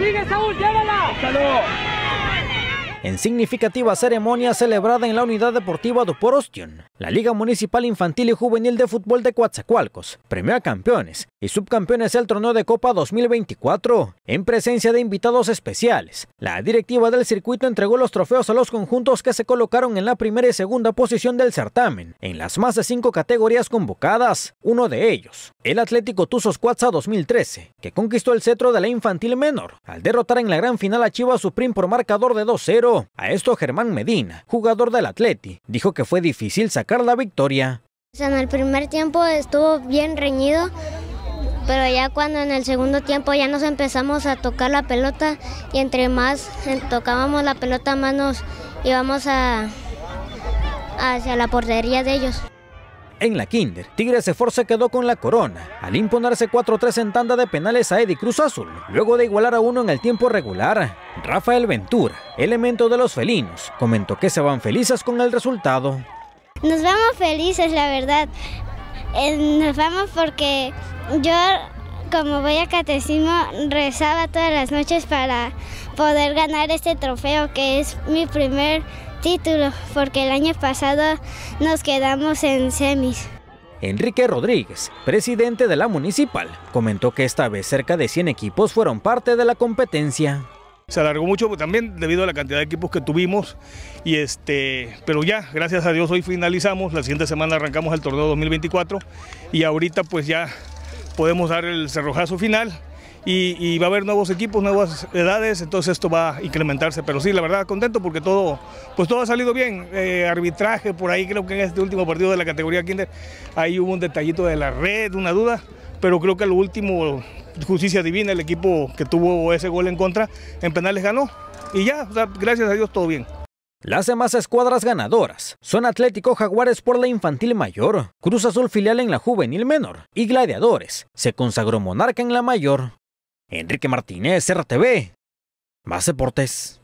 sigue Saúl, llévala. En significativa ceremonia celebrada en la Unidad Deportiva de la Liga Municipal Infantil y Juvenil de Fútbol de Coatzacoalcos premió a campeones y subcampeones del torneo de Copa 2024 en presencia de invitados especiales. La directiva del circuito entregó los trofeos a los conjuntos que se colocaron en la primera y segunda posición del certamen, en las más de cinco categorías convocadas. Uno de ellos, el Atlético Tuzos Cuatza 2013, que conquistó el cetro de la infantil menor al derrotar en la gran final a Chivas Supreme por marcador de 2-0. A esto Germán Medina, jugador del Atleti, dijo que fue difícil sacar la victoria. En el primer tiempo estuvo bien reñido, pero ya cuando en el segundo tiempo ya nos empezamos a tocar la pelota y entre más tocábamos la pelota más nos íbamos a, hacia la portería de ellos. En la Kinder, Tigres de se quedó con la corona al imponerse 4-3 en tanda de penales a Eddie Cruz Azul, luego de igualar a uno en el tiempo regular. Rafael Ventura, elemento de los felinos, comentó que se van felices con el resultado. Nos vamos felices, la verdad. Eh, nos vamos porque yo, como voy a catecismo, rezaba todas las noches para poder ganar este trofeo que es mi primer título, porque el año pasado nos quedamos en semis. Enrique Rodríguez, presidente de la municipal, comentó que esta vez cerca de 100 equipos fueron parte de la competencia. Se alargó mucho también debido a la cantidad de equipos que tuvimos, y este, pero ya, gracias a Dios, hoy finalizamos, la siguiente semana arrancamos el torneo 2024 y ahorita pues ya podemos dar el cerrojazo final y, va a haber nuevos equipos, nuevas edades, entonces esto va a incrementarse. Pero sí, la verdad, contento porque todo, pues todo ha salido bien. Eh, arbitraje, por ahí creo que en este último partido de la categoría Kinder, ahí hubo un detallito de la red, una duda, pero creo que lo último, justicia divina, el equipo que tuvo ese gol en contra, en penales ganó. Y ya, gracias a Dios, todo bien. Las demás escuadras ganadoras son Atlético Jaguares por la infantil mayor, Cruz Azul filial en la juvenil menor y Gladiadores. Se consagró monarca en la mayor. Enrique Martínez, RTV. Más deportes.